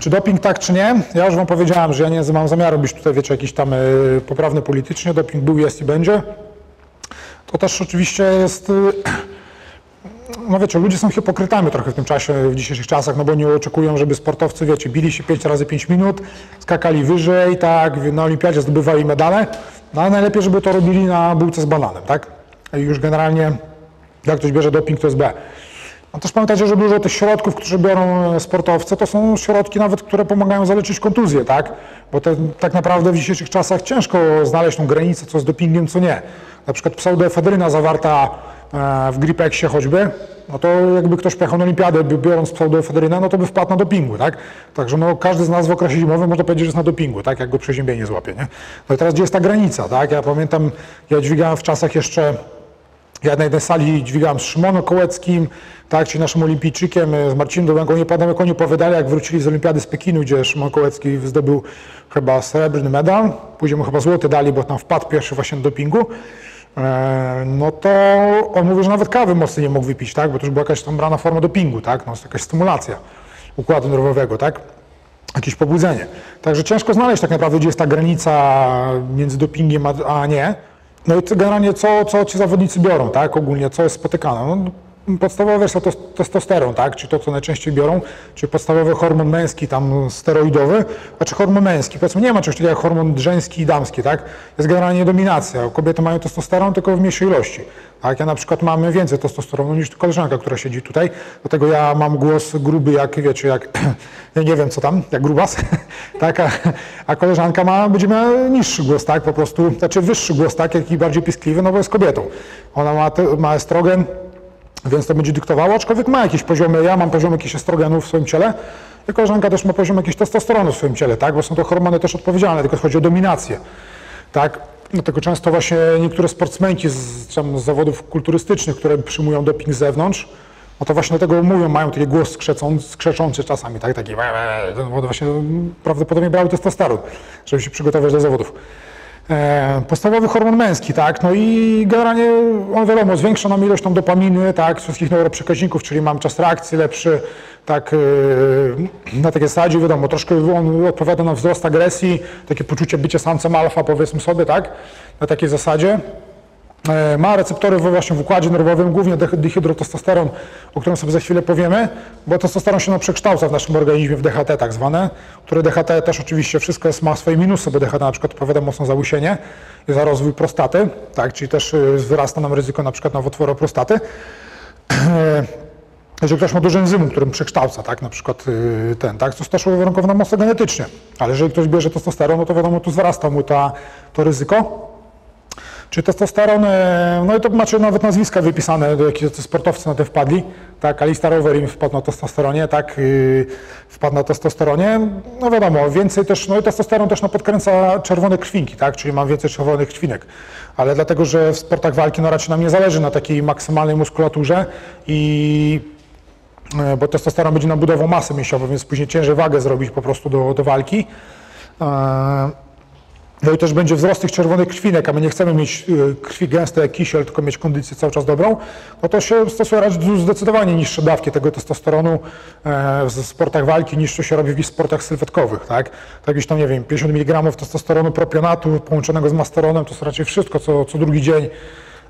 czy doping tak, czy nie? Ja już wam powiedziałem, że ja nie mam zamiaru być tutaj, wiecie, jakiś tam y, poprawny politycznie. Doping był, jest i będzie. To też oczywiście jest... Y, no wiecie, ludzie są hipokrytami trochę w tym czasie, w dzisiejszych czasach, no bo nie oczekują, żeby sportowcy, wiecie, bili się 5 razy 5 minut, skakali wyżej, tak, na olimpiadzie zdobywali medale, no ale najlepiej, żeby to robili na bułce z bananem, tak? I już generalnie, jak ktoś bierze doping, to jest B. No też pamiętajcie, że dużo tych środków, które biorą sportowcy, to są środki nawet, które pomagają zaleczyć kontuzję, tak? Bo te, tak naprawdę w dzisiejszych czasach ciężko znaleźć tą granicę, co z dopingiem, co nie. Na przykład pseudoefedryna zawarta e, w Gripexie choćby, no to jakby ktoś pojechał na olimpiadę biorąc pseudoefedrynę, no to by wpadł na dopingu, tak? Także no każdy z nas w okresie zimowym może powiedzieć, że jest na dopingu, tak? Jak go przeziębienie złapie, nie? No i teraz gdzie jest ta granica, tak? Ja pamiętam, ja dźwigałem w czasach jeszcze ja na jednej sali dźwigałem z Szymonem Kołeckim, tak, czyli naszym olimpijczykiem, z Marcinem Dołęgą. Nie pamiętam, jak oni opowiadali, jak wrócili z olimpiady z Pekinu, gdzie Szymon Kołecki zdobył chyba srebrny medal, później mu chyba złoty dali, bo tam wpadł pierwszy właśnie do dopingu. E, no to on mówi, że nawet kawy mocno nie mógł wypić, tak, bo to już była jakaś tam brana forma dopingu, tak, no jakaś stymulacja układu nerwowego, tak, jakieś pobudzenie. Także ciężko znaleźć tak naprawdę, gdzie jest ta granica między dopingiem a nie. No i generalnie co, co ci zawodnicy biorą, tak, ogólnie, co jest spotykane? No, podstawowe jest to testosteron, tak, czy to, co najczęściej biorą, czy podstawowy hormon męski, tam steroidowy, a czy hormon męski. Powiedzmy, nie ma czegoś takiego jak hormon żeński i damski, tak, jest generalnie dominacja. Kobiety mają testosteron tylko w mniejszej ilości. Tak, ja na przykład mam więcej testosteronu niż koleżanka, która siedzi tutaj, dlatego ja mam głos gruby jak, wiecie, jak, ja nie wiem co tam, jak grubas, tak, a, a, koleżanka ma, będzie miała niższy głos, tak, po prostu, znaczy wyższy głos, tak, jak bardziej piskliwy, no bo jest kobietą. Ona ma, te, ma estrogen, więc to będzie dyktowało, aczkolwiek ma jakieś poziomy, ja mam poziom jakichś estrogenów w swoim ciele, i koleżanka też ma poziom jakiś testosteronu w swoim ciele, tak, bo są to hormony też odpowiedzialne, tylko chodzi o dominację, tak. Dlatego często właśnie niektóre sportsmenki z, z zawodów kulturystycznych, które przyjmują doping z zewnątrz, no to właśnie dlatego mówią, mają taki głos skrzeczący czasami, tak, taki, bo właśnie prawdopodobnie brały testosteron, żeby się przygotować do zawodów. E, podstawowy hormon męski, tak, no i generalnie on wiadomo, zwiększa nam ilość tam dopaminy, tak, wszystkich neuroprzekaźników, czyli mam czas reakcji lepszy, tak, e, na takiej zasadzie, wiadomo, troszkę on odpowiada na wzrost agresji, takie poczucie bycia samcem alfa, powiedzmy sobie, tak, na takiej zasadzie. E, ma receptory właśnie w układzie nerwowym, głównie dihydrotestosteron, o którym sobie za chwilę powiemy, bo testosteron się przekształca w naszym organizmie w DHT tak zwane, które DHT też oczywiście wszystko jest, ma swoje minusy, bo DHT na przykład odpowiada mocno za łysienie za rozwój prostaty, tak, czyli też y, wyrasta nam ryzyko na przykład nowotworu prostaty. E, jeżeli ktoś ma dużo enzymu, którym przekształca, tak, na przykład ten, tak, to też uwarunkowane mocno genetycznie, ale jeżeli ktoś bierze testosteron, no to wiadomo, tu wzrasta mu ta, to ryzyko. Czy testosteron, e, no i to macie nawet nazwiska wypisane, do jakich sportowcy na to wpadli, tak, Alista Rower im wpadł na testosteronie, tak, yy, wpadł na testosteronie, no wiadomo, więcej też, no i testosteron też no, podkręca czerwone krwinki, tak, czyli mam więcej czerwonych krwinek, ale dlatego, że w sportach walki no raczej nam nie zależy na takiej maksymalnej muskulaturze i e, bo testosteron będzie nam budował masę mięsiową, więc później ciężej wagę zrobić po prostu do, do walki. No i też będzie wzrost tych czerwonych krwinek, a my nie chcemy mieć y, krwi gęste jak kisiel, tylko mieć kondycję cały czas dobrą, no to się stosuje zdecydowanie niższe dawki tego testosteronu e, w sportach walki niż to się robi w sportach sylwetkowych, tak? Tak jakieś tam, nie wiem, 50 mg testosteronu propionatu połączonego z masteronem, to jest raczej wszystko, co, co drugi dzień,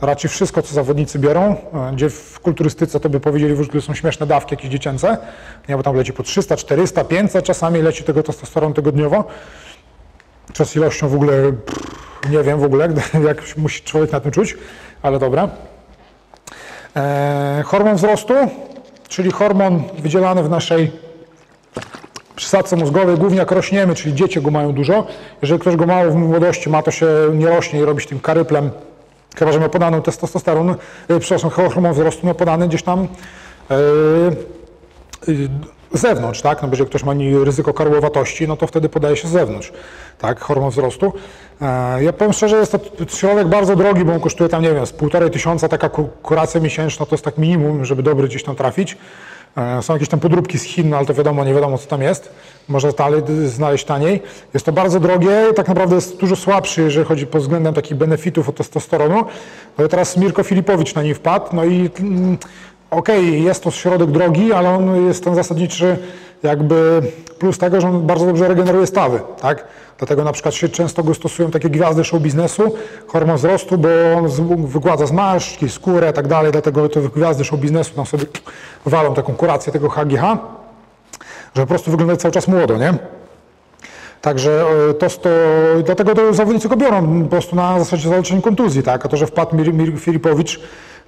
raczej wszystko, co zawodnicy biorą, e, gdzie w kulturystyce to by powiedzieli, że są śmieszne dawki jakieś dziecięce, nie, bo tam leci po 300, 400, 500 czasami leci tego testosteronu tygodniowo, co z ilością w ogóle, nie wiem w ogóle, jak musi człowiek na tym czuć, ale dobra. E, hormon wzrostu, czyli hormon wydzielany w naszej przysadce mózgowej, głównie jak rośniemy, czyli dzieci go mają dużo. Jeżeli ktoś go mało w młodości ma, to się nie rośnie i robi się tym karyplem, chyba że ma podany testosteron, e, przepraszam, hormon wzrostu ma podany gdzieś tam e, zewnątrz, tak? No jeżeli ktoś ma ryzyko karłowatości, no to wtedy podaje się z zewnątrz, tak? Hormon wzrostu. E, ja powiem szczerze, jest to środek bardzo drogi, bo on kosztuje tam, nie wiem, z półtorej tysiąca, taka kuracja miesięczna to jest tak minimum, żeby dobry gdzieś tam trafić. E, są jakieś tam podróbki z Chin, no ale to wiadomo, nie wiadomo co tam jest. Można dalej znaleźć taniej. Jest to bardzo drogie, tak naprawdę jest dużo słabszy, jeżeli chodzi pod względem takich benefitów od testosteronu. No i teraz Mirko Filipowicz na nim wpadł, no i okej, jest to środek drogi, ale on jest ten zasadniczy jakby plus tego, że on bardzo dobrze regeneruje stawy, tak? Dlatego na przykład się często go stosują takie gwiazdy show biznesu, hormon wzrostu, bo on wygładza zmarszczki, skórę i tak dalej, dlatego te gwiazdy show biznesu tam sobie walą taką kurację tego HGH, że po prostu wygląda cały czas młodo, nie? Także e, to, to dlatego to zawodnicy go biorą po prostu na zasadzie zaleczenia kontuzji, tak? A to, że wpadł Mir, Mir Filipowicz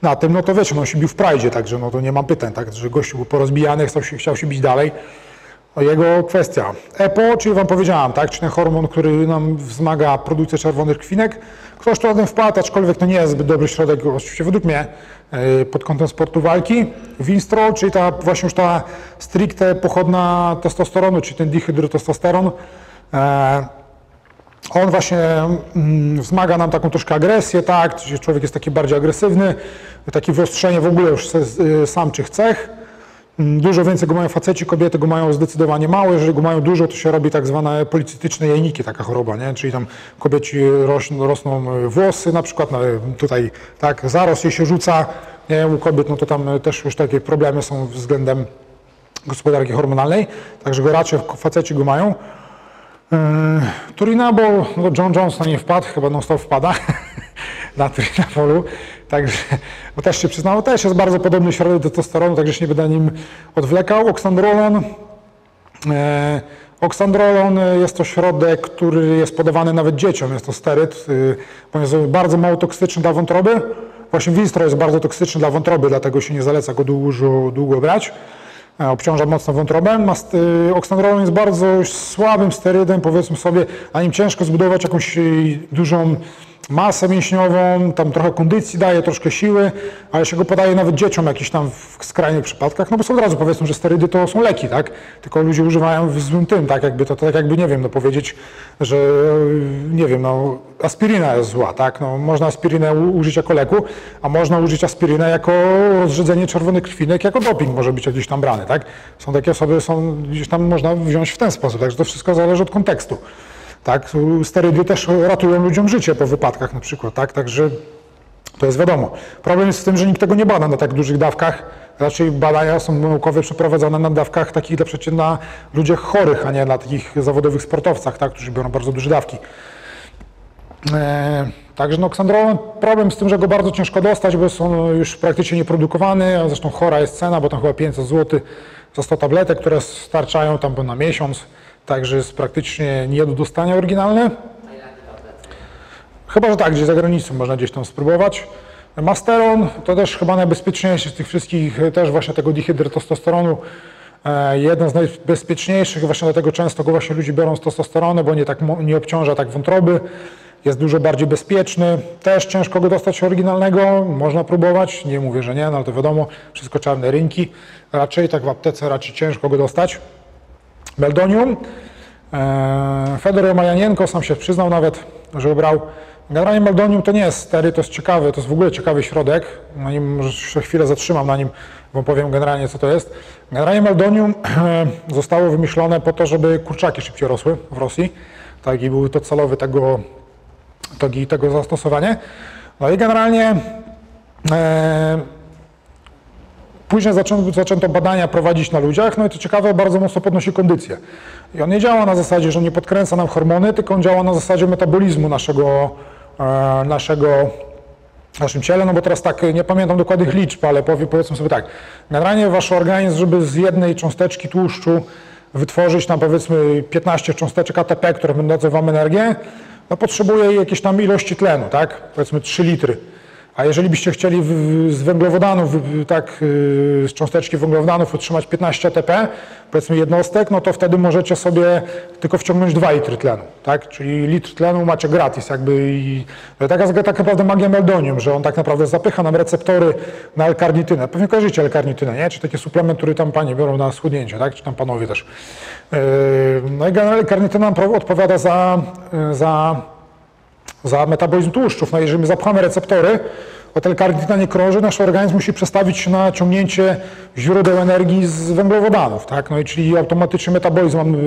na tym, no to no on się bił w Prajdzie, także no to nie mam pytań, tak? Że gościu był porozbijany, chciał się, chciał się bić dalej. No jego kwestia. EPO, czyli wam powiedziałam, tak? Czyli ten hormon, który nam wzmaga produkcję czerwonych krwinek. Ktoś tu na tym wpadł, aczkolwiek to nie jest zbyt dobry środek, oczywiście według mnie, e, pod kątem sportu walki. Winstrol, czyli ta właśnie już ta stricte pochodna testosteronu, czyli ten dihydrotestosteron, E, On właśnie mm, wzmaga nam taką troszkę agresję, tak? Człowiek jest taki bardziej agresywny, takie wyostrzenie w ogóle już y, samczych cech. Mm, Dużo więcej go mają faceci, kobiety go mają zdecydowanie mało. Jeżeli go mają dużo, to się robi tak zwane policytyczne jajniki, taka choroba, nie? Czyli tam kobieci rośną, rosną y, włosy na przykład, no, y, tutaj tak, zarost jej się rzuca, nie? U kobiet, no to tam też już takie problemy są względem gospodarki hormonalnej, także go raczej faceci go mają. Yy, Turina, bo no John Jones na nie wpadł, chyba non stop wpada na Turinapolu, także bo też się przyznało, też jest bardzo podobny środek do testosteronu, także się nie będę nim odwlekał. Oksandrolon, e, Oksandrolon jest to środek, który jest podawany nawet dzieciom, jest to steryd, y, bo jest bardzo mało toksyczny dla wątroby. Właśnie Winstro jest bardzo toksyczny dla wątroby, dlatego się nie zaleca go długo, długo brać. E, Obciąża mocno wątrobę. Y, Oksandrolon jest bardzo słabym sterydem, powiedzmy sobie, na nim ciężko zbudować jakąś y, dużą masę mięśniową, tam trochę kondycji daje, troszkę siły, ale się go podaje nawet dzieciom jakiś tam w skrajnych przypadkach, no bo od razu powiedzmy, że sterydy to są leki, tak? Tylko ludzie używają w złym tym, tak jakby to, to tak jakby, nie wiem, no powiedzieć, że nie wiem, no aspiryna jest zła, tak? No, można aspirynę użyć jako leku, a można użyć aspirynę jako rozrzedzenie czerwonych krwinek, jako doping może być gdzieś tam brany, tak? Są takie osoby, są gdzieś tam można wziąć w ten sposób, także to wszystko zależy od kontekstu. Tak, sterydy też ratują ludziom życie po wypadkach na przykład, tak, także to jest wiadomo. Problem jest w tym, że nikt tego nie bada na tak dużych dawkach. Raczej badania są naukowe przeprowadzane na dawkach takich przecież na ludziach chorych, a nie na takich zawodowych sportowcach, tak, którzy biorą bardzo duże dawki. E, Także no, ksandrolon, problem z tym, że go bardzo ciężko dostać, bo jest on już praktycznie nieprodukowany, a zresztą chora jest cena, bo tam chyba 500 zł za 100 tabletek, które starczają tam na miesiąc, także jest praktycznie nie do dostania oryginalne. Chyba, że tak, gdzieś za granicą można gdzieś tam spróbować. Masteron to też chyba najbezpieczniejszy z tych wszystkich, e, też właśnie tego dihydrotestosteronu. E, Jeden z najbezpieczniejszych, właśnie dlatego często go właśnie ludzie biorą z testosteronu, bo nie, tak, nie obciąża tak wątroby. Jest dużo bardziej bezpieczny. Też ciężko go dostać oryginalnego, można próbować, nie mówię, że nie, no ale to wiadomo, wszystko czarne rynki. Raczej tak w aptece raczej ciężko go dostać. Meldonium. E, Fedor Majanienko sam się przyznał nawet, że brał. Generalnie meldonium to nie jest stery, to jest ciekawy, to jest w ogóle ciekawy środek. Na nim może się chwilę zatrzymam na nim, wam powiem generalnie co to jest. Generalnie meldonium zostało wymyślone po to, żeby kurczaki szybciej rosły w Rosji. Tak i był to celowy tego, tego, tego zastosowanie. No i generalnie e, Później zaczęto, zaczęto badania prowadzić na ludziach, no i to ciekawe, bardzo mocno podnosi kondycję. I on nie działa na zasadzie, że nie podkręca nam hormony, tylko on działa na zasadzie metabolizmu naszego, e, naszego naszym ciele, no bo teraz tak, nie pamiętam dokładnych liczb, ale powie, powiedzmy sobie tak, generalnie wasz organizm, żeby z jednej cząsteczki tłuszczu wytworzyć nam powiedzmy 15 cząsteczek ATP, które będą wam energię, no potrzebuje jakiejś tam ilości tlenu, tak, powiedzmy 3 litry. A jeżeli byście chcieli w, z węglowodanów, tak, yy, z cząsteczki węglowodanów otrzymać 15 ATP, powiedzmy jednostek, no to wtedy możecie sobie tylko wciągnąć 2 litry tlenu, tak? Czyli litr tlenu macie gratis jakby i no, taka jest tak naprawdę magia meldonium, że on tak naprawdę zapycha nam receptory na L-karnitynę. Pewnie kojarzycie L-karnitynę, nie? Czy taki suplement, który tam panie biorą na schudnięcie, tak? Czy tam panowie też. Yy, no i generalnie L-karnityna odpowiada za, yy, za za metabolizm tłuszczów. No jeżeli my zapchamy receptory, o L-karnityna nie krąży, nasz organizm musi przestawić się na ciągnięcie źródeł energii z węglowodanów, tak? No i czyli automatycznie metabolizm mamy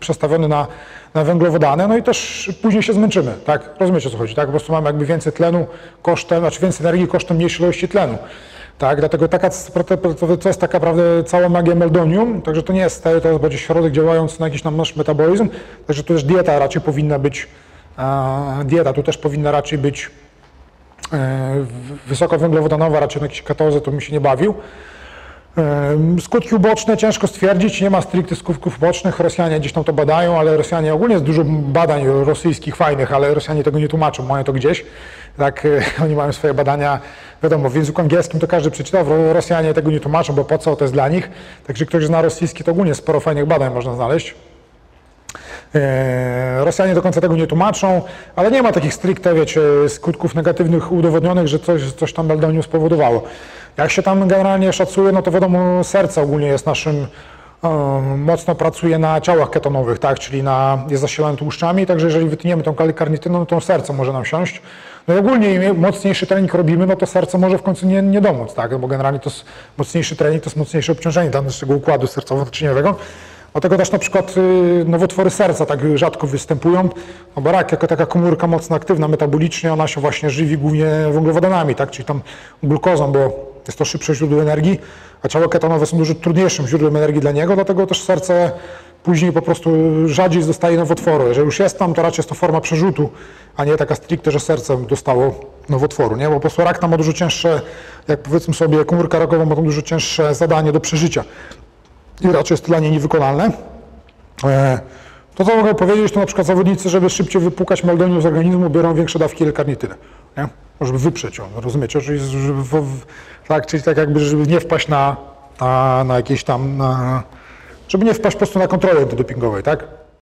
przestawiony na, na węglowodany, no i też później się zmęczymy, tak? Rozumiecie o co chodzi, tak? Po prostu mamy jakby więcej tlenu kosztem, znaczy więcej energii kosztem mniejszej ilości tlenu. Tak, dlatego taka, to jest taka naprawdę cała magia meldonium, także to nie jest to jest bardziej środek działający na jakiś nasz metabolizm, także tu też dieta raczej powinna być, dieta tu też powinna raczej być e, wysokowęglowodanowa, raczej na jakieś ketozy, to bym się nie bawił. E, Skutki uboczne ciężko stwierdzić, nie ma stricte skutków ubocznych, Rosjanie gdzieś tam to badają, ale Rosjanie ogólnie jest dużo badań rosyjskich fajnych, ale Rosjanie tego nie tłumaczą, mają to gdzieś. Tak, e, oni mają swoje badania, wiadomo, w języku angielskim to każdy przeczytał, Rosjanie tego nie tłumaczą, bo po co, to jest dla nich. Także ktoś zna rosyjski, to ogólnie sporo fajnych badań można znaleźć. E, Rosjanie do końca tego nie tłumaczą, ale nie ma takich stricte, wiecie, skutków negatywnych udowodnionych, że coś, coś tam meldonium spowodowało. Jak się tam generalnie szacuje, no to wiadomo, serce ogólnie jest naszym, e, mocno pracuje na ciałach ketonowych, tak, czyli na, jest zasilane tłuszczami, także jeżeli wytniemy tą kalikarnityną, no to serce może nam siąść. No i ogólnie im mocniejszy trening robimy, no to serce może w końcu nie, nie domóc, tak, bo generalnie to jest mocniejszy trening, to jest mocniejsze obciążenie dla naszego układu sercowo-naczyniowego. Dlatego też na przykład y, nowotwory serca tak rzadko występują, no bo rak jako taka komórka mocno aktywna metabolicznie, ona się właśnie żywi głównie węglowodanami, tak, czyli tam glukozą, bo jest to szybsze źródło energii, a ciała ketonowe są dużo trudniejszym źródłem energii dla niego, dlatego też serce później po prostu rzadziej dostaje nowotworu. Jeżeli już jest tam, to raczej jest to forma przerzutu, a nie taka stricte, że serce dostało nowotworu, nie? Bo po prostu rak tam ma dużo cięższe, jak powiedzmy sobie, komórka rakowa ma tam dużo cięższe zadanie do przeżycia i raczej jest to dla niej niewykonalne. E, To, co mogę powiedzieć, to na przykład zawodnicy, żeby szybciej wypłukać meldonium z organizmu, biorą większe dawki L-karnityny, nie? żeby wyprzeć ją, rozumiecie? Czyli, żeby, w- w- tak, czyli tak jakby, żeby nie wpaść na, na, na jakieś tam, na, żeby nie wpaść po prostu na kontrolę antydopingowej, tak?